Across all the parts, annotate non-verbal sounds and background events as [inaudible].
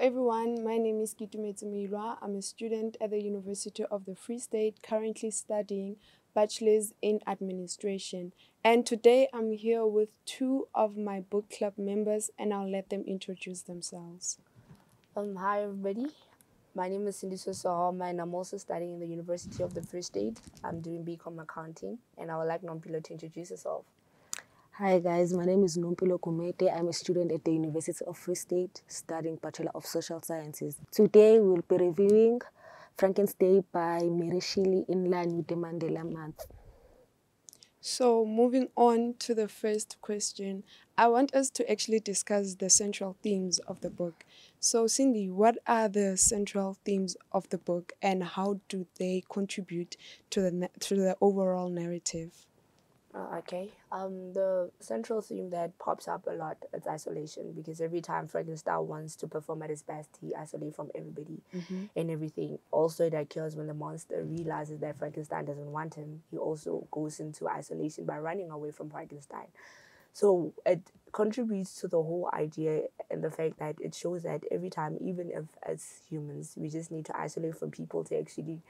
everyone, my name is Kitumetse Milwa. I'm a student at the University of the Free State, currently studying Bachelor's in Administration. And today I'm here with two of my book club members and I'll let them introduce themselves. Um, hi everybody. My name is Cindy Sosahoma and I'm also studying in the University of the Free State. I'm doing BCom accounting and I would like Nompilo to introduce herself. Hi guys, my name is Nompilo Kumete. I'm a student at the University of Free State studying Bachelor of Social Sciences. Today we'll be reviewing Frankenstein by Mary Shelley in line with the Mandela Month. So, moving on to the first question, I want us to actually discuss the central themes of the book. So, Cindy, what are the central themes of the book and how do they contribute to the to the overall narrative? Uh, okay. Um, the central theme that pops up a lot is isolation because every time Frankenstein wants to perform at his best, he isolates from everybody mm-hmm. and everything. Also, it occurs when the monster realizes that Frankenstein doesn't want him. He also goes into isolation by running away from Frankenstein. So it contributes to the whole idea and the fact that it shows that every time, even if as humans, we just need to isolate from people to actually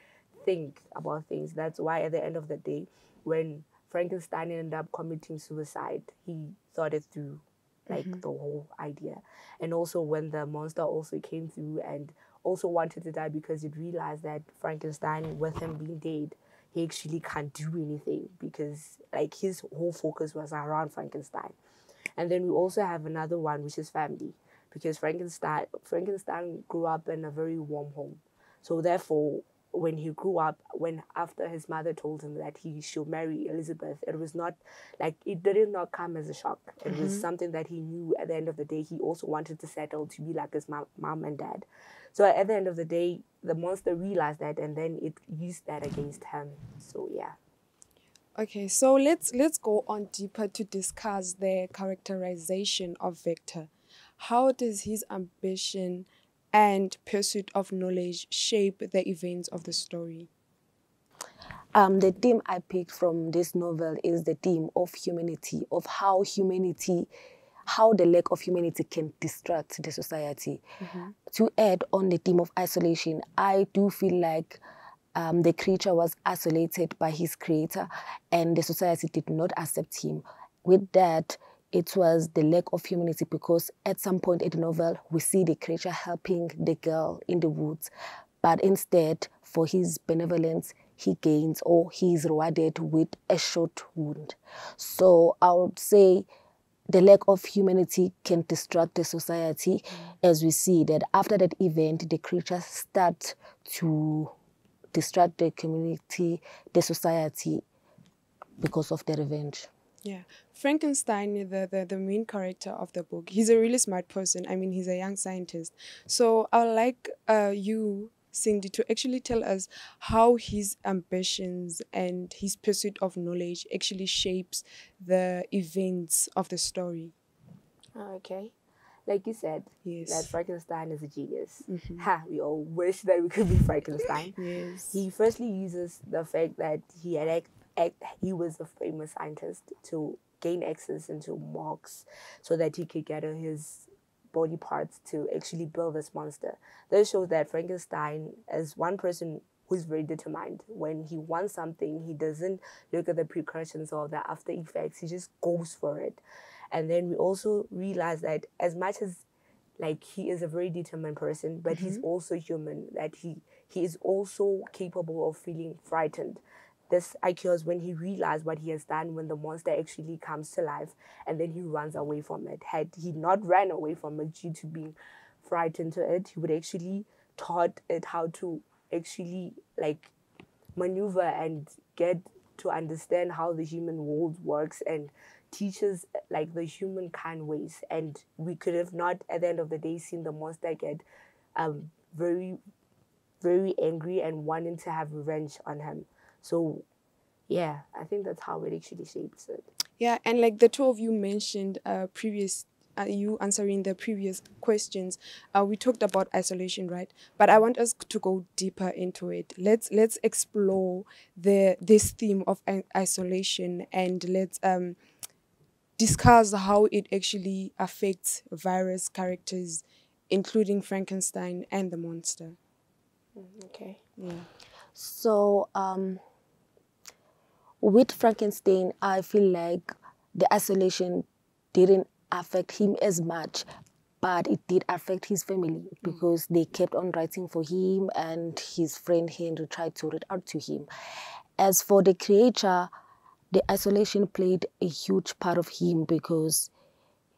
think about things. That's why at the end of the day, when Frankenstein ended up committing suicide. He thought it through, like mm-hmm. the whole idea. And also when the monster also came through and also wanted to die because it realized that Frankenstein, with him being dead, he actually can't do anything because like his whole focus was around Frankenstein. And then we also have another one which is family because Frankenstein Frankenstein grew up in a very warm home. So therefore when he grew up, when after his mother told him that he should marry Elizabeth, it was not like it did not come as a shock. It mm-hmm. was something that he knew at the end of the day. He also wanted to settle to be like his mom, mom and dad. So at the end of the day, the monster realized that, and then it used that against him. So yeah. Okay, so let's let's go on deeper to discuss the characterization of Victor. How does his ambition and pursuit of knowledge shape the events of the story? Um, the theme I picked from this novel is the theme of humanity, of how humanity, how the lack of humanity can distract the society. Mm-hmm. To add on the theme of isolation, I do feel like um, the creature was isolated by his creator and the society did not accept him. With that, it was the lack of humanity because at some point in the novel we see the creature helping the girl in the woods. But instead for his benevolence he gains or he is rewarded with a short wound. So i would say the lack of humanity can distract the society mm. as we see that after that event the creatures start to distract the community the society because of the revenge yeah. Frankenstein, the, the, the main character of the book, he's a really smart person. I mean, he's a young scientist. So I would like uh, you, Cindy, to actually tell us how his ambitions and his pursuit of knowledge actually shapes the events of the story. Okay. Like you said, yes. that Frankenstein is a genius. Mm-hmm. Ha, we all wish that we could be Frankenstein. yes. He firstly uses the fact that he had he was a famous scientist to gain access into morgues so that he could gather his body parts to actually build this monster. This shows that Frankenstein is one person who's very determined. When he wants something, he doesn't look at the precautions or the after effects. He just goes for it. And then we also realize that as much as like he is a very determined person, but mm-hmm. he's also human. That he he is also capable of feeling frightened this occurs when he realized what he has done when the monster actually comes to life and then he runs away from it. Had he not ran away from it due to being frightened to it, he would actually taught it how to actually like maneuver and get to understand how the human world works and teaches like the humankind ways and we could have not at the end of the day seen the monster get um very very angry and wanting to have revenge on him so, yeah, I think that's how it actually shapes it. Yeah, and like the two of you mentioned uh, previous uh, you answering the previous questions, uh, we talked about isolation, right? But I want us to go deeper into it. Let's let's explore the this theme of isolation and let's um, discuss how it actually affects various characters including Frankenstein and the monster. Mm, okay. Yeah. So, um, with Frankenstein, I feel like the isolation didn't affect him as much, but it did affect his family mm. because they kept on writing for him, and his friend Henry tried to reach out to him. As for the creature, the isolation played a huge part of him because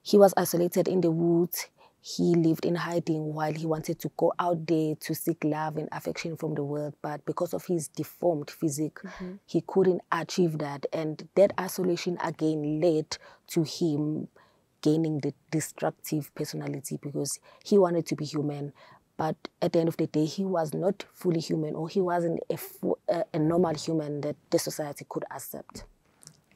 he was isolated in the woods. He lived in hiding while he wanted to go out there to seek love and affection from the world. But because of his deformed physique, mm-hmm. he couldn't achieve that. And that isolation again led to him gaining the destructive personality because he wanted to be human. But at the end of the day, he was not fully human or he wasn't a, a normal human that the society could accept.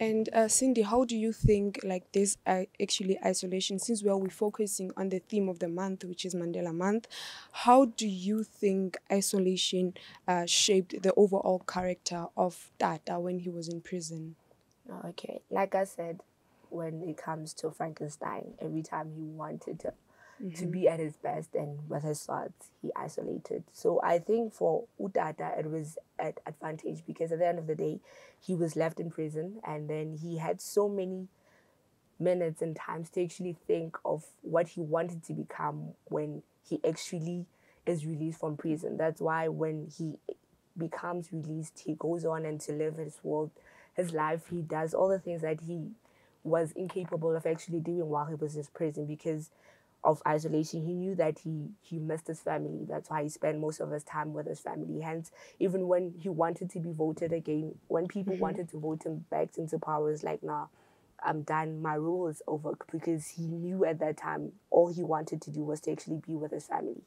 And uh, Cindy, how do you think like this uh, actually isolation? Since well, we're focusing on the theme of the month, which is Mandela Month, how do you think isolation uh, shaped the overall character of Tata when he was in prison? Oh, Okay, like I said, when it comes to Frankenstein, every time he wanted to to be mm-hmm. at his best and with his thoughts, he isolated. So I think for Utata, it was at advantage because at the end of the day, he was left in prison and then he had so many minutes and times to actually think of what he wanted to become when he actually is released from prison. That's why when he becomes released, he goes on and to live his world, his life. He does all the things that he was incapable of actually doing while he was in prison because of isolation. He knew that he he missed his family. That's why he spent most of his time with his family. Hence, even when he wanted to be voted again, when people wanted to vote him back into power, it's like, nah, I'm done. My rule is over because he knew at that time all he wanted to do was to actually be with his family.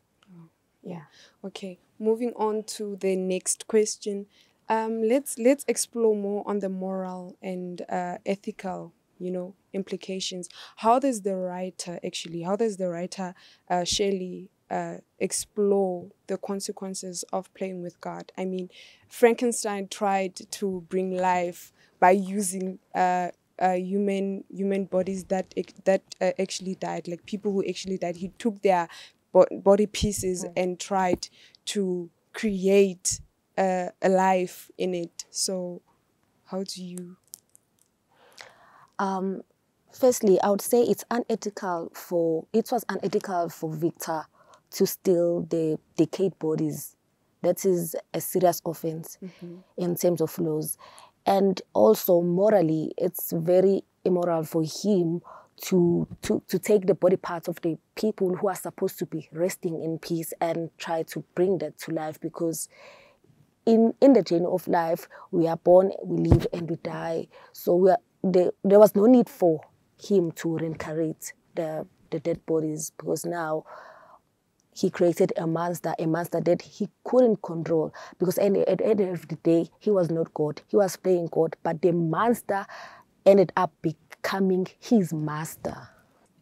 Yeah. Okay, moving on to the next question. Um, let's let's explore more on the moral and uh, ethical, you know, implications. How does the writer actually? How does the writer uh, Shelley uh, explore the consequences of playing with God? I mean, Frankenstein tried to bring life by using uh, uh, human human bodies that that uh, actually died, like people who actually died. He took their bo- body pieces and tried to create uh, a life in it. So, how do you? Um, firstly, I would say it's unethical for it was unethical for Victor to steal the decayed bodies. That is a serious offense in terms of laws, and also morally, it's very immoral for him to to to take the body parts of the people who are supposed to be resting in peace and try to bring that to life because in in the journey of life we are born we live and we die. So we are, there, there was no need for him to reincarnate the the dead bodies because now he created a monster a monster that he couldn't control because at, the- end of the day he was not god he was playing god but the monster ended up becoming his master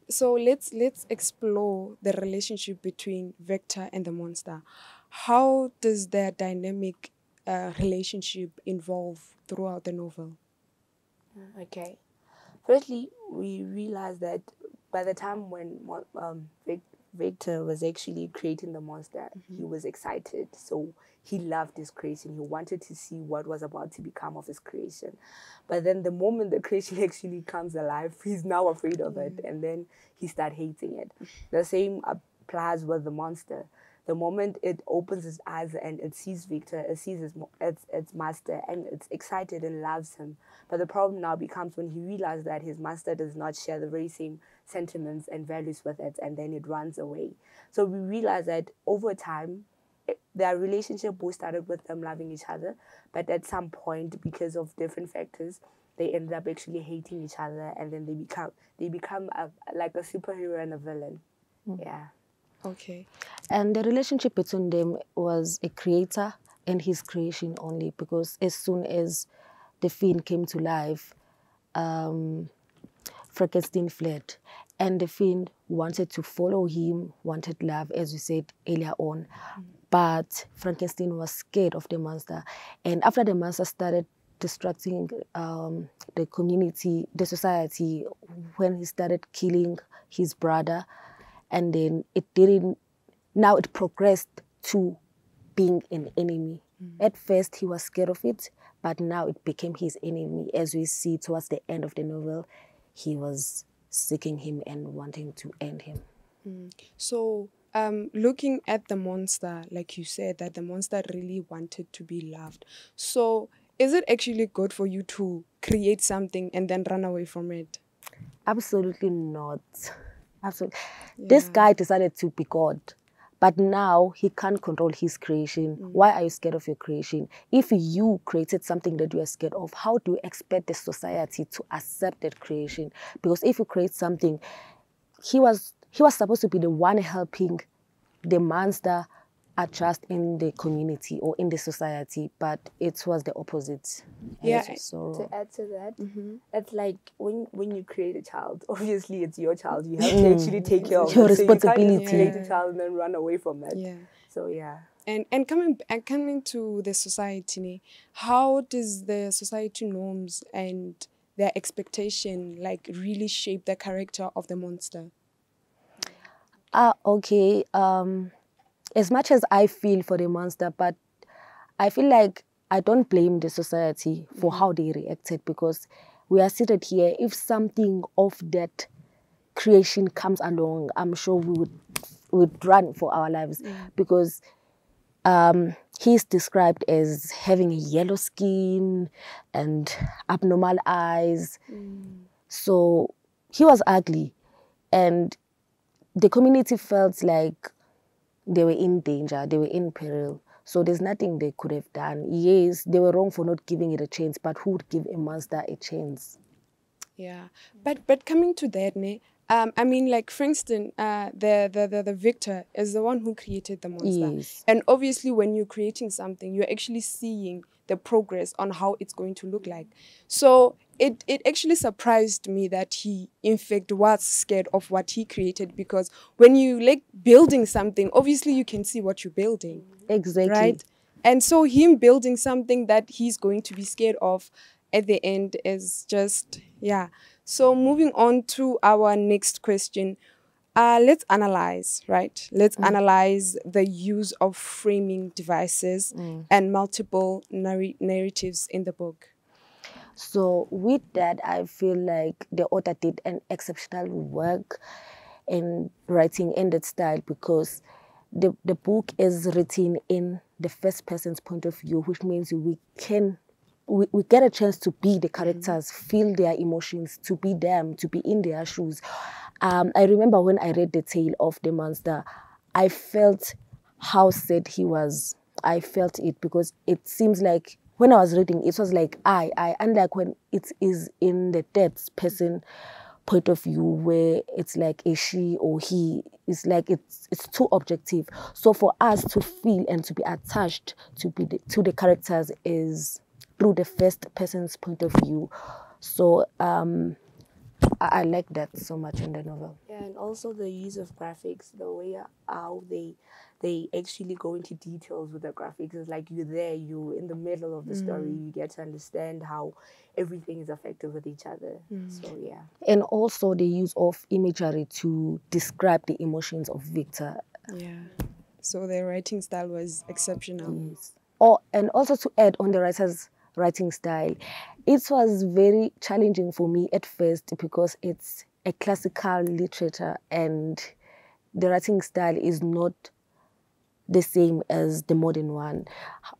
So let's let's explore the relationship between Victor and the monster. How does their dynamic uh, relationship involve throughout the novel? Okay. Firstly, we realized that by the time when um, Victor was actually creating the monster, he was excited. So he loved his creation. He wanted to see what was about to become of his creation. But then the moment the creation [laughs] actually comes alive, he's now afraid of it. And then he started hating it. The same applies with the monster. The moment it opens its eyes and it sees Victor, it sees its, its, its master, and it's excited and loves him. But the problem now becomes when he realizes that his master does not share the very same sentiments and values with it, and then it runs away. So we realize that over time, it- their relationship both started with them loving each other, but at some point, because of different factors, they ended up actually hating each other, and then they become they become a, like a superhero and a villain. Hmm. Yeah. Okay. And the relationship between them was a creator and his creation only because as soon as the fiend came to life, um, Frankenstein fled. And the fiend wanted to follow him, wanted love, as we said earlier on. But Frankenstein was scared of the monster. And after the monster started distracting um, the community, the society, when he started killing his brother, and then it didn't. Now it progressed to being an enemy. At first, he was scared of it, but now it became his enemy. As we see towards the end of the novel, he was seeking him and wanting to end him. So, um, looking at the monster, like you said, that the monster really wanted to be loved. So, is it actually good for you to create something and then run away from it? Absolutely not. Absolutely. This guy decided to be God, but now he can't control his creation. Mm. Why are you scared of your creation? If you created something that you are scared of, how do you expect the society to accept that creation? Because if you create something, he was he was supposed to be the one helping the monster adjust in the community or in the society, but it was the opposite. Yeah, so To add to that, Mm-hmm. it's like when when you create a child, [laughs] obviously it's your child. You have to actually take care of Mm. Your it. So you can't responsibility. create a child and then run away from that. Yeah. So yeah. And and coming and coming to the society, how does the society norms and their expectation like really shape the character of the monster? Ah, okay. Um, as much as I feel for the monster, but I feel like I don't blame the society for how they reacted because we are seated here. If something of that creation comes along, I'm sure we would would run for our lives because um, he's described as having a yellow skin and abnormal eyes. So he was ugly, and the community felt like they were in danger, they were in peril. So there's nothing they could have done. Yes, they were wrong for not giving it a chance, but who would give a monster a chance? Yeah, but but coming to that, ne, um, I mean, like for instance, uh, the, the the the victor is the one who created the monster, Yes. and obviously, when you're creating something, you're actually seeing the progress on how it's going to look like. So it it actually surprised me that he, in fact, was scared of what he created because when you like building something, obviously you can see what you're building Exactly. right? And so him building something that he's going to be scared of at the end is just yeah. So moving on to our next question. Uh, let's analyze, right? Let's analyze the use of framing devices and multiple narr- narratives in the book. So with that, I feel like the author did an exceptional work in writing in that style because the, the book is written in the first person's point of view, which means we can we, we get a chance to be the characters, feel their emotions, to be them, to be in their shoes. Um, I remember when I read the tale of the monster, I felt how sad he was. I felt it because it seems like when I was reading, it was like I, I, unlike when it is in the third person point of view where it's like a she or he it's like it's it's too objective. So for us to feel and to be attached to be the, to the characters is through the first person's point of view. So um I, I like that so much in the novel Yeah, and also the use of graphics, the way how they they actually go into details with the graphics is like you're there, you're in the middle of the story, mm. you get to understand how everything is affected with each other. Mm. So yeah. and also the use of imagery to describe the emotions of Victor Yeah. So the writing style was exceptional. Yes. Or and also to add on the writer's writing style, it was very challenging for me at first because it's a classical literature and the writing style is not the same as the modern one.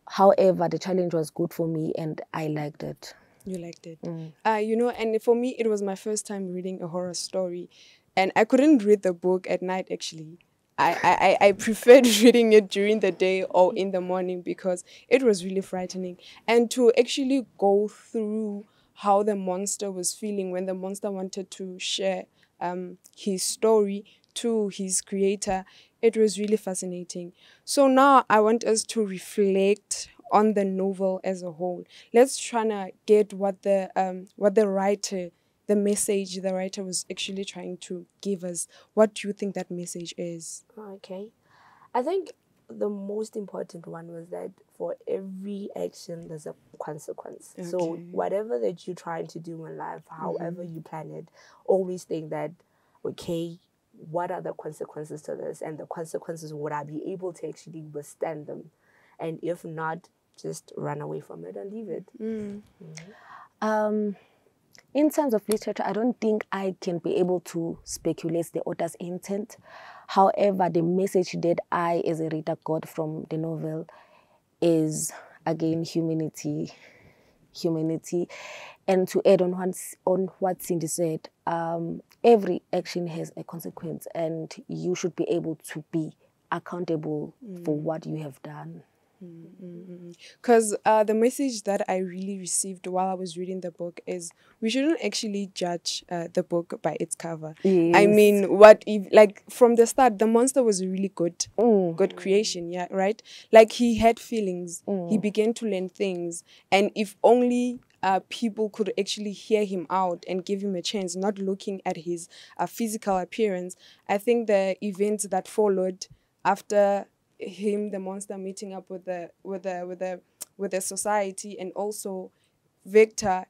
However, the challenge was good for me and I liked it. You liked it. Uh, you know, and for me, it was my first time reading a horror story. And I couldn't read the book at night, actually. I, I, I preferred [laughs] reading it during the day or in the morning because it was really frightening. And to actually go through how the monster was feeling when the monster wanted to share um, his story to his creator, it was really fascinating. So now I want us to reflect on the novel as a whole. Let's try to get what the um what the writer, the message the writer was actually trying to give us. What do you think that message is? Okay. I think the most important one was that for every action there's a consequence. So whatever that you're trying to do in life, however you plan it, always think that okay, what are the consequences to this and the consequences would i be able to actually withstand them and if not just run away from it and leave it Mm. Um, in terms of literature, I don't think I can be able to speculate the author's intent. However, the message that I, as a reader, got from the novel is again humanity, humanity, and to add on what on what Cindy said, um, every action has a consequence, and you should be able to be accountable for what you have done. Because uh, the message that I really received while I was reading the book is we shouldn't actually judge uh, the book by its cover. I mean, what if like from the start, the monster was a really good, Mm. good creation. Yeah, right. Like he had feelings. Mm. He began to learn things, and if only. Uh, people could actually hear him out and give him a chance, not looking at his uh, physical appearance. I think the events that followed after him, the monster meeting up with the with the with the with the society, and also Victor,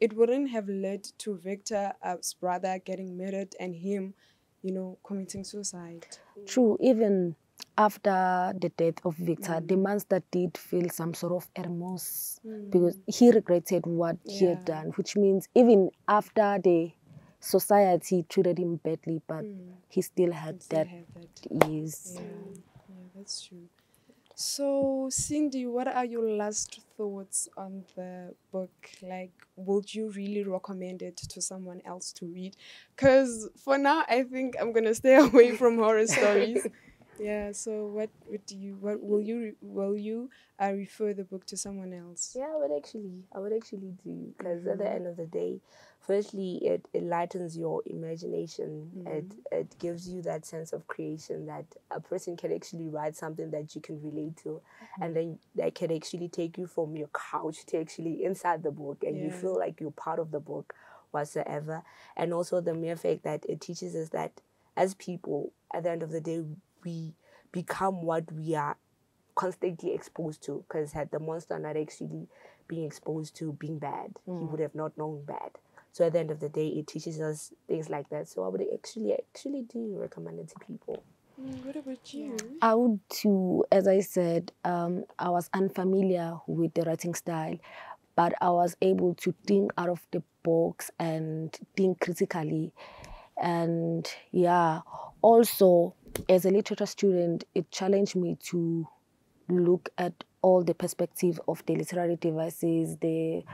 it wouldn't have led to Victor's uh, brother getting murdered and him, you know, committing suicide. True, even after the death of Victor, the mm. monster did feel some sort of remorse mm. because he regretted what he had done, which means even after the society treated him badly, but mm. he still had Still that have that. Yeah, yeah, that's true. So, Cindy, what are your last thoughts on the book? Like, would you really recommend it to someone else to read? Because for now, I think I'm gonna stay [laughs] away from horror stories. [laughs] Yeah. So, what would you? What will you? Will you uh, refer the book to someone else? Yeah, I would actually, I would actually do because at the end of the day, firstly, it enlightens your imagination. It mm-hmm. it gives you that sense of creation that a person can actually write something that you can relate to, mm-hmm. and then that can actually take you from your couch to actually inside the book, and you feel like you're part of the book whatsoever. And also the mere fact that it teaches us that as people, at the end of the day, we become what we are constantly exposed to. Because had the monster not actually being exposed to being bad he mm. would have not known bad so at the end of the day it teaches us things like that so i would actually actually do recommend it to people Mm, what about you? I would too, as I said, um, I was unfamiliar with the writing style, but I was able to think out of the box and think critically. And yeah, also as a literature student, it challenged me to look at all the perspective of the literary devices, the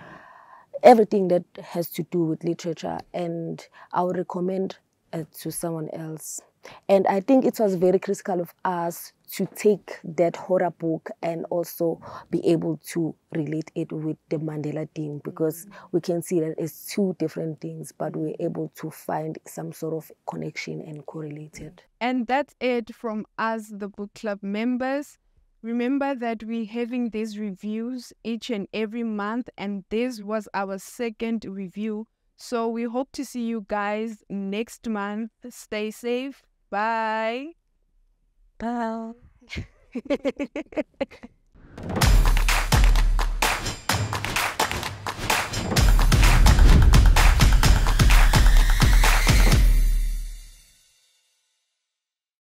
everything that has to do with literature, and I would recommend it to someone else. And I think it was very critical of us to take that horror book and also be able to relate it with the Mandela thing because mm. we can see that it's two different things, but we're able to find some sort of connection and correlate it. And that's it from us, the book club members. Remember that we're having these reviews each and every month, and this was our second review. So we hope to see you guys next month. Stay safe. Bye. Bye. [laughs]